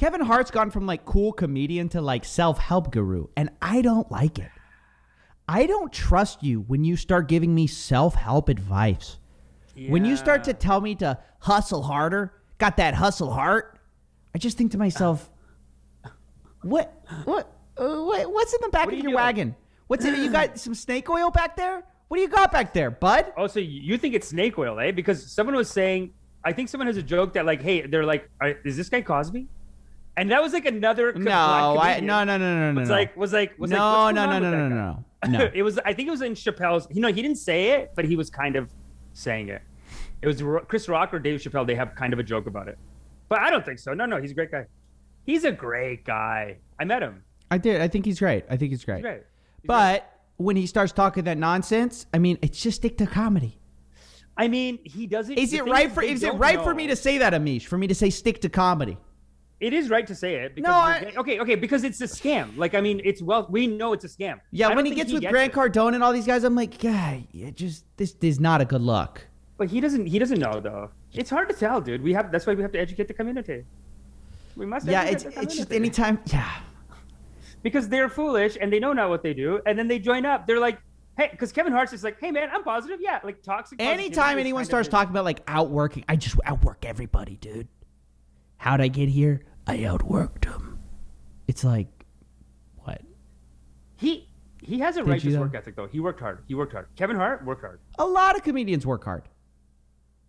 Kevin Hart's gone from like cool comedian to like self help guru, and I don't like it. I don't trust you when you start giving me self help advice. When you start to tell me to hustle harder, got that hustle heart, I just think to myself, what, what, uh, what what's in the back What of you your doing? wagon? What's in it? You got some snake oil back there? What do you got back there, bud? Oh, so you think it's snake oil, eh? Because someone was saying, I think someone has a joke that like, hey, they're like, is this guy Cosby? And that was like another No, I no no no no no. No. like was like was no, like, no, no, no, no, no, no, no. it was I think it was in Chappelle's. You know, he didn't say it, but he was kind of saying it. It was Chris Rock or Dave Chappelle. They have kind of a joke about it, but I don't think so. No, no, he's a great guy. He's a great guy. I met him. I did. I think he's great. I think he's great. He's great. He's great. But when he starts talking that nonsense, I mean, it's just stick to comedy. I mean, he doesn't. Is it right for is it right for me to say that, Amish? For me to say stick to comedy? It is right to say it. Because No, I- okay, okay, because it's a scam. Like, I mean, it's well, we know it's a scam. Yeah, when he gets with gets Grant it. Cardone and all these guys, I'm like, yeah, it just this is not a good look. but he doesn't. He doesn't know though. It's hard to tell, dude. We have. That's why we have to educate the community. We must. Yeah, it's it's just anytime. Yeah, because they're foolish and they know not what they do, and then they join up. They're like, hey, because Kevin Hart's just like, hey man, I'm positive. Yeah, like toxic. anytime anyone starts talking about like outworking, I just outwork everybody, dude. How'd I get here? I outworked him. It's like, what? he he has a Did righteous you, work ethic though. He worked hard. He worked hard. Kevin Hart worked hard. A lot of comedians work hard,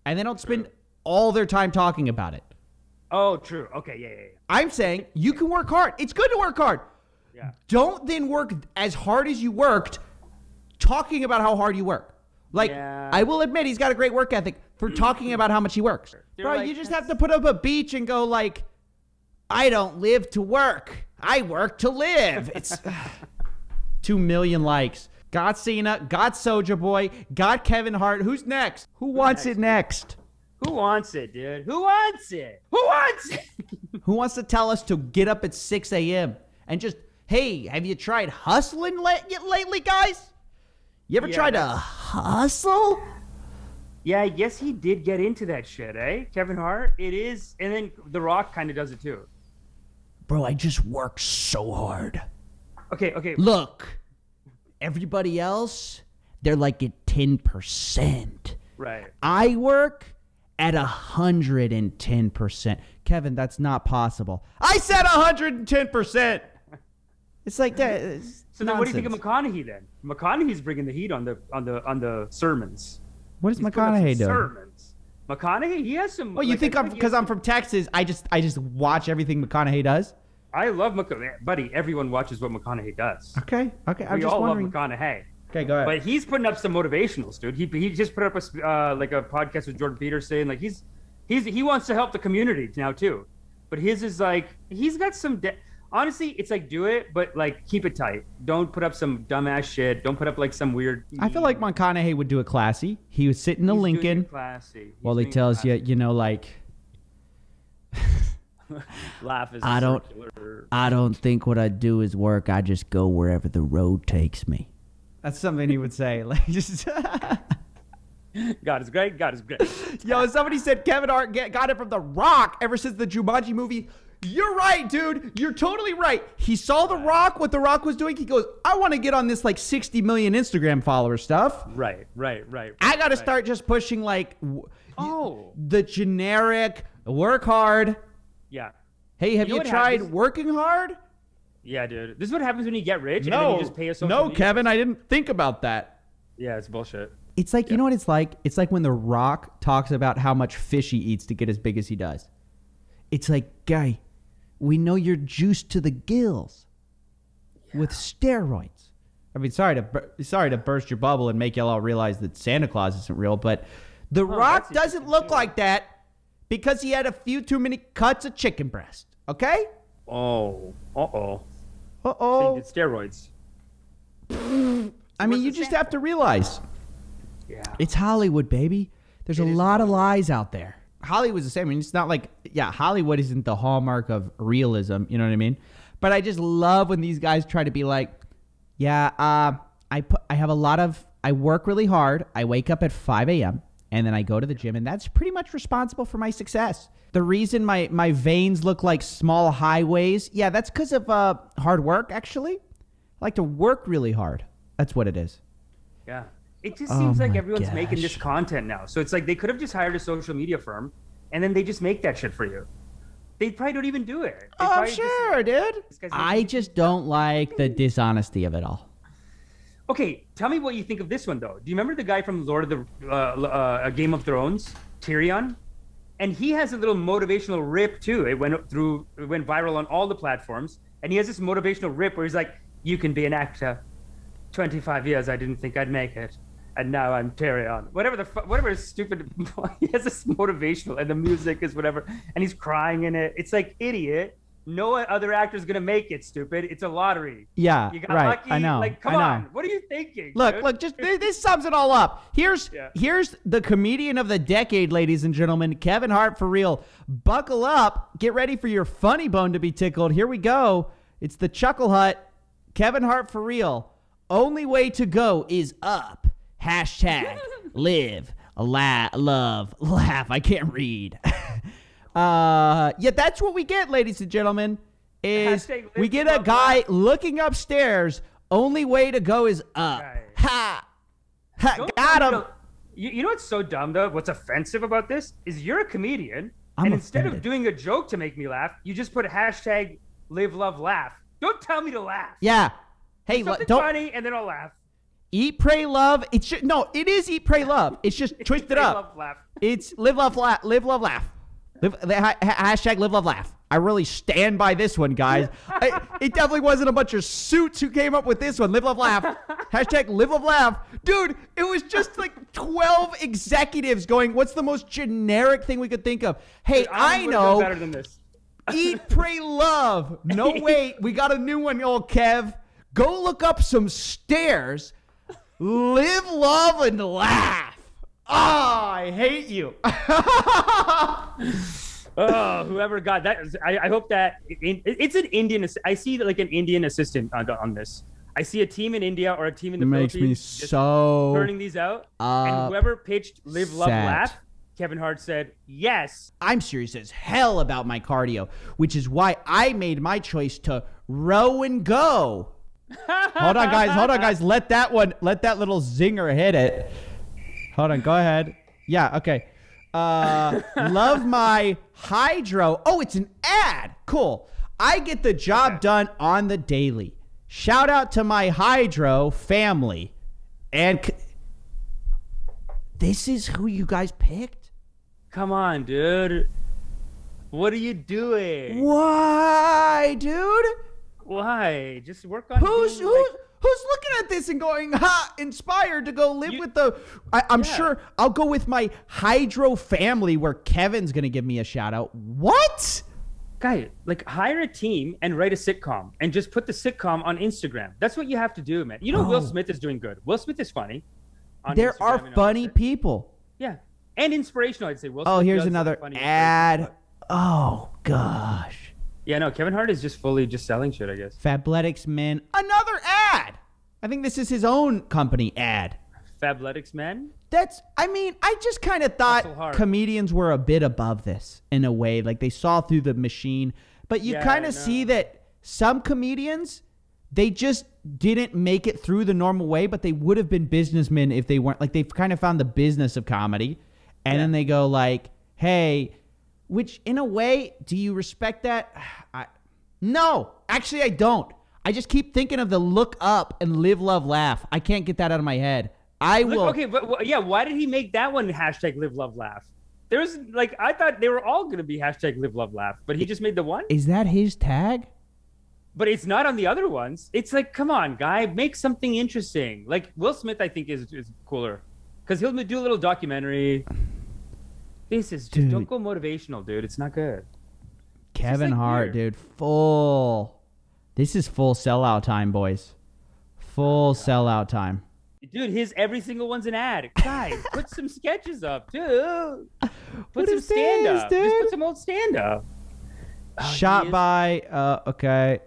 and they don't spend all their time talking about it. Oh, true. Okay, yeah, yeah, yeah. I'm saying you can work hard. It's good to work hard. Yeah. Don't then work as hard as you worked talking about how hard you work. Like, Yeah. I will admit he's got a great work ethic for talking about how much he works. They're Bro, like, you just have to put up a beach and go like, I don't live to work. I work to live. It's two million likes. Got Cena, got Soulja Boy, got Kevin Hart. Who's next? Who wants it next? Who wants it, dude? Who wants it? Who wants it? Who wants to tell us to get up at 6 a.m. and just, hey, have you tried hustling la- lately, guys? You ever Yeah, tried to hustle? yeah, I guess he did get into that shit, eh? Kevin Hart. It is, and then The Rock kind of does it too. Bro, I just work so hard. Okay, okay. Look, everybody else, they're like at 10%. Right. I work at 110%. Kevin, that's not possible. I said 110%. It's like that. it's So then, what do you think of. McConaughey then? McConaughey's bringing the heat on the on the on the sermons. What is He's putting up some McConaughey doing? Sermons. McConaughey, he has some. Oh, you like, think I I'm because I'm from Texas? I just I just watch everything McConaughey does. I love McConaughey, buddy. Everyone watches what McConaughey does. Okay, okay. I'm we just all wondering. love McConaughey. Okay, go ahead. But he's putting up some motivationals, dude. He, he just put up a uh, like a podcast with Jordan Peterson. Like he's he's he wants to help the community now too. But his is like he's got some. De- Honestly, it's like do it, but like keep it tight. Don't put up some dumbass shit. Don't put up like some weird. I feel like McConaughey would do it classy. He would sit in a He's doing it Lincoln classy. He's while he doing it tells you, classy. you know, like laugh is I don't- circular. I don't think what I do is work. I just go wherever the road takes me. That's something he would say. Like just God is great. God is great. Yo, somebody said Kevin Hart get, got it from The Rock ever since the Jumanji movie. You're right, dude. You're totally right. He saw The Rock, what The Rock was doing. He goes, I want to get on this like 60 million Instagram follower stuff. right, right, right. I got to right. start just pushing like w- Oh, the generic work hard. Yeah. Hey, have You know you, tried happens? working hard? Yeah, dude. This is what happens when you get rich and then you just pay no, Kevin, I didn't think about that. Yeah, it's bullshit. It's like you know what it's like. It's like when The Rock talks about how much fish he eats to get as big as he does. It's like, guy, we know you're juiced to the gills with steroids. I mean, sorry to sorry to burst your bubble and make y'all all realize that Santa Claus isn't real, but The oh, Rock doesn't look too. like that because he had a few too many cuts of chicken breast. Okay? Oh, uh oh. Uh So oh. did steroids. I mean, you just have to realize. Yeah. It's Hollywood, baby. There's a It is lot of lies out there. Hollywood's the same. I mean, it's not like, yeah, Hollywood isn't the hallmark of realism. You know what I mean? But I just love when these guys try to be like, yeah, uh, I put, I have a lot of, I work really hard. I wake up at 5 a.m. and then I go to the gym, and that's pretty much responsible for my success. The reason my my veins look like small highways, yeah, that's because of uh, hard work. Actually, I like to work really hard. That's what it is. Yeah. It just Oh seems like my everyone's making this content now. So it's like they could have just hired a social media firm and then they just make that shit for you. They probably don't even do it. They Oh, I'm just- sure, dude. I just don't like the dishonesty of it all. Okay, tell me what you think of this one though. Do you remember the guy from Lord of the uh, uh, Game of Thrones, Tyrion? And he has a little motivational rip too. It went through, it went viral on all the platforms. And he has this motivational rip where he's like, "You can be an actor. 25 years, I didn't think I'd make it, and now I'm Tyrion." Whatever the fu- whatever is stupid. he has this motivational, and the music is whatever, and he's crying in it. It's like idiot. No other actor is gonna make it. Stupid. It's a lottery. Yeah, You got right. lucky. I know. Like, come know. on. What are you thinking? Look, dude? look, just this, this sums it all up. Here's Yeah. here's the comedian of the decade, ladies and gentlemen, Kevin Hart for real. Buckle up, get ready for your funny bone to be tickled. Here we go. It's the Chuckle Hut. Kevin Hart for real. Only way to go is up. Hashtag live, la- love, laugh. I can't read. uh, yeah, that's what we get, ladies and gentlemen. Is we get a guy laugh. looking upstairs. Only way to go is up. Right. Ha! Ha! Don't Got him. You, you know what's so dumb though? What's offensive about this is you're a comedian, I'm and instead of doing a joke to make me laugh, you just put hashtag live, love, laugh. Don't tell me to laugh. Yeah. Hey, Something don't funny, and then I'll laugh. eat, pray, love. It's just, no, it is eat, pray, love. It's just twist it up. love, laugh. It's live, love, laugh. Live, love, laugh. Live, the ha- ha- hashtag live, love, laugh. I really stand by this one, guys. I, it definitely wasn't a bunch of suits who came up with this one. Live, love, laugh. Hashtag live, love, laugh. Dude, it was just like 12 executives going, what's the most generic thing we could think of? Hey, I, would've know. better than this. Eat, pray, love. No, wait. We got a new one, old Kev. Go look up some stairs. Live, love, and laugh. Ah, I hate you. Oh, whoever got that, I, I hope that in, it's an Indian. I see like an Indian assistant on, on this. I see a team in India or a team in the It makes me Philippines just so. turning these out. and whoever pitched "Live, Love. Laugh," Kevin Hart said yes. I'm serious as hell about my cardio, which is why I made my choice to row and go. hold on, guys. Hold on, guys. Let that one, let that little zinger hit it. Hold on. Go ahead. Yeah. Okay. Uh, love my Hydrow. Oh, it's an ad. Cool. I get the job done on the daily. Shout out to my Hydrow family. And c- this is who you guys picked? Come on, dude. What are you doing? Why, dude? Why? Just work on. Who's who's like- who's looking at this and going, ha, inspired to go live You- with the? I, I'm Yeah. sure I'll go with my Hydrow family, where Kevin's gonna give me a shout out. What? guy? Like hire a team and write a sitcom and just put the sitcom on Instagram. That's what you have to do, man. You know, Will Oh. Smith is doing good. Will Smith is funny. There Instagram are funny people. Yeah, and inspirational. I'd say. Will oh, Smith Oh, here's another funny ad. Oh gosh. Yeah, no, Kevin Hart is just fully just selling shit. I guess. Fabletics man, another. I think this is his own company ad. Fabletics man. That's, I mean, I just kind of thought comedians were a bit above this in a way. Like they saw through the machine. But you Yeah, kind of see that some comedians, they just didn't make it through the normal way, but they would have been businessmen if they weren't. Like they've kind of found the business of comedy. And then they go, like, hey, which in a way, do you respect that? I, no, actually, I don't. I just keep thinking of the look up and live, love, laugh. I can't get that out of my head. I Look, will. okay, but yeah, why did he make that one hashtag live love laugh? There's like I thought they were all gonna be hashtag live love laugh, but he just made the one. Is that his tag? But it's not on the other ones. It's like, come on, guy, make something interesting. Like Will Smith, I think is is cooler because he'll do a little documentary. This is just Dude. don't go motivational, dude. It's not good. Kevin like Hart, weird. dude, full. This is full sellout time, boys. Full sellout time. Dude, his every single one's an ad. Guys, put some sketches up, dude. Put What some stand up. Just put some old stand up. Shot by, uh, okay.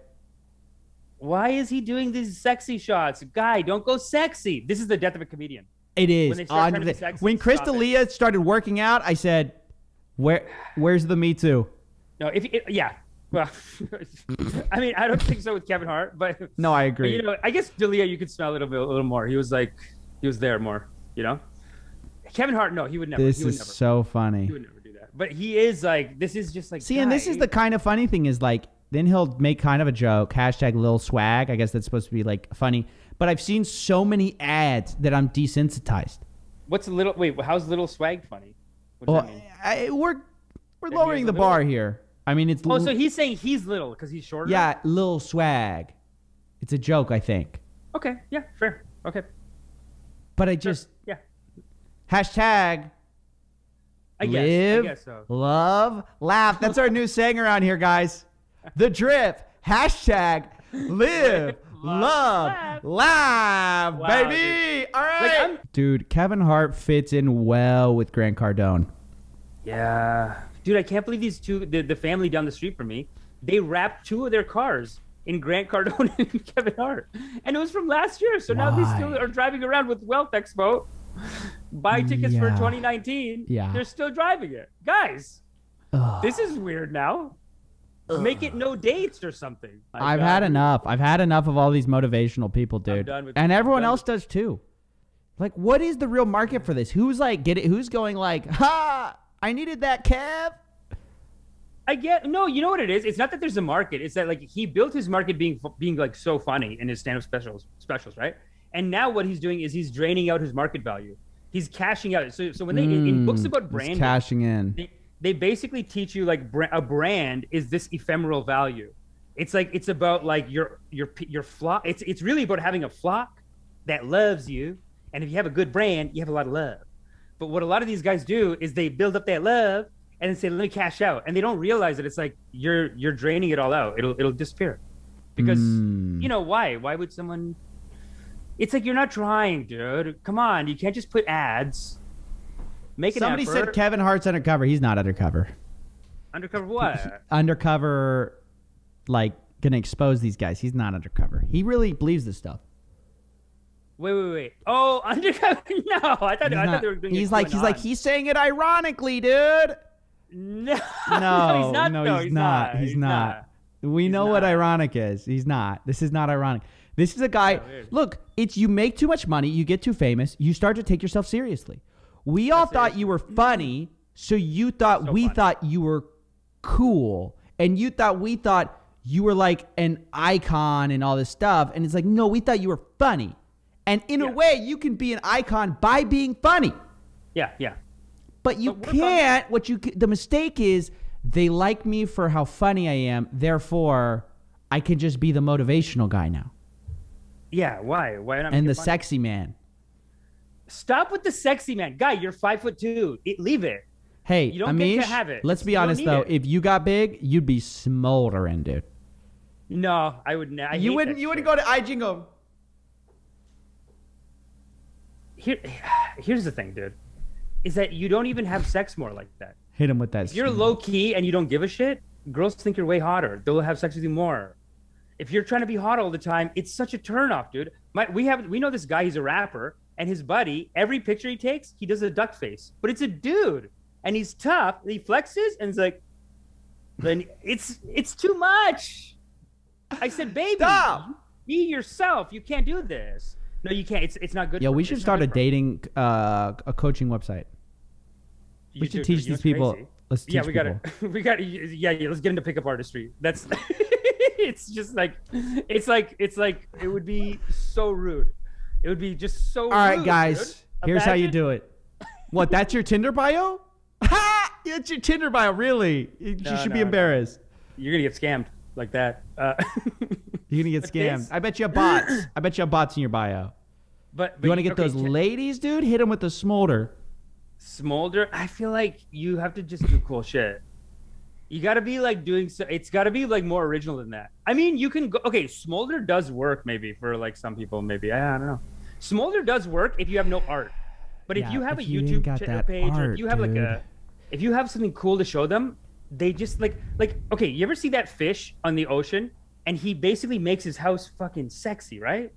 Why is he doing these sexy shots? Guy, don't go sexy. This is the death of a comedian. It is. When they start on trying to be the- sexy, when Chris. D'Elia started working out, I said, "Where, where's the Me Too?" No, if it, yeah. Well, I mean, I don't think so with Kevin Hart, but No, I but, agree. you know, I guess D'Elia, you could smell it a, bit, a little more. He was like, he was there more. You know, Kevin Hart, no, he would never. this he would is never. so funny. He would never do that. But he is like, this is just like. See, and this is the kind of funny thing is like, then he'll make kind of a joke, hashtag little swag. I guess that's supposed to be like funny. But I've seen so many ads that I'm desensitized. What's a little? Wait, how's little swag funny? What does Well, that mean? I, we're we're lowering the bar here. I mean, it's Oh, so he's saying he's little because he's shorter. yeah, little swag. It's a joke, I think. Okay. Yeah. Fair. Okay. But I just Yeah. hashtag I guess. live, I guess so. love, laugh. That's our new saying around here, guys. The drip. Hashtag live, love, laugh. Wow, baby. All right. I'm- dude, Kevin Hart fits in well with Grant Cardone. Yeah, dude, I can't believe these two, the, the family down the street from me, they wrapped two of their cars in Grant Cardone and Kevin Hart, and it was from last year. So now these two are driving around with Wealth Expo, buy tickets for 2019. Yeah. they're still driving it, guys. Ugh. This is weird now. Make it no dates or something. My I've God, had enough. I've had enough of all these motivational people, dude. done with- and everyone else does too. Like, what is the real market for this? Who's like get it? Who's going like, ha? I needed that Kev. I get no. You know what it is? It's not that there's a market. It's that like he built his market being being like so funny in his stand-up specials specials, right? And now what he's doing is he's draining out his market value. He's cashing out. So so when they in, in books Mm, about branding, cashing in. they, they basically teach you like a brand is this ephemeral value. It's like it's about like your your your flock. It's it's really about having a flock that loves you, and if you have a good brand, you have a lot of love. But what a lot of these guys do is they build up that love and then say, "Let me cash out," and they don't realize that it's like you're you're draining it all out. It'll it'll disappear because Mm. you know why? Why would someone? It's like you're not trying, dude. Come on, you can't just put ads. Make an Somebody effort. said Kevin Hart's undercover. He's not undercover. undercover what? Undercover, like gonna expose these guys. He's not undercover. He really believes this stuff. Wait, wait, wait. Oh, undercover? No, I thought, He's, I not- thought they were doing. he's like he's like he's saying it ironically, dude. No, No, he's not. no, though. he's, not. He's, not. We know what ironic is. He's not. This is not ironic. This is a guy. Oh, look, it's you make too much money, you get too famous, you start to take yourself seriously. We all That's thought it. you were funny, so you thought So we funny. thought you were cool, and you thought we thought you were like an icon and all this stuff. And it's like, no, we thought you were funny. And in a way, you can be an icon by being funny. Yeah, yeah. But you But can't. What you the mistake is they like me for how funny I am. Therefore, I can just be the motivational guy now Yeah, why? Why not? and the funny? sexy man. Stop with the sexy man, guy. You're five foot two. It, leave it. Hey, You don't get Amish, to have it. let's be You honest though. it. If you got big, you'd be smoldering, dude. No, I would not. you wouldn't. You wouldn't go to IG and go. Here, here's the thing, dude. Is that you don't even have sex more like that. Hit him with that. If you're low key and you don't give a shit, girls think you're way hotter. They'll have sex with you more. If you're trying to be hot all the time, it's such a turnoff, dude. My, we have we know this guy. He's a rapper, and his buddy. Every picture he takes, he does a duck face, but it's a dude, and he's tough. And he flexes, and it's like, then it's it's too much. I said, baby, Stop. be yourself. You can't do this. No, you can't. It's it's not good. Yeah, we should start a dating, uh, a coaching website. You We should do- teach these people. crazy? Let's teach yeah, we got to We got to Yeah, yeah. Let's get into pickup artistry. That's. it's just like, it's like, it's like, it would be so rude. It would be just so. Rude. All right, rude, guys. Here's how you do it. What? That's your Tinder bio? Ha! It's your Tinder bio. Really? You No, should no, be no. embarrassed. You're gonna get scammed like that. Uh, You're gonna get But scammed. this- I bet you have bots. I bet you have bots in your bio. but, but You want to get okay, those can- ladies, dude? Hit them with the smolder. smolder. I feel like you have to just do cool shit. You got to be like doing so. It's got to be like more original than that. I mean, you can go. Okay, smolder does work maybe for like some people. Maybe I, I don't know. Smolder does work if you have no art. But if you have if a you YouTube got ch- that page or if you have like a, if you have something cool to show them, they just like like okay. You ever see that fish on the ocean and he basically makes his house fucking sexy, right?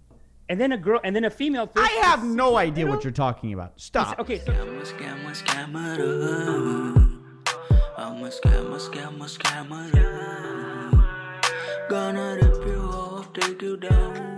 and then a girl, and then a female fish. I have no idea you what you're talking about. Stop. Okay, so Scammer, scammer, scammer. Uh. I'm a scammer, scammer, scammer. Uh. Gonna rip you off, take you down.